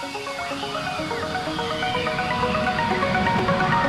ハハハハ!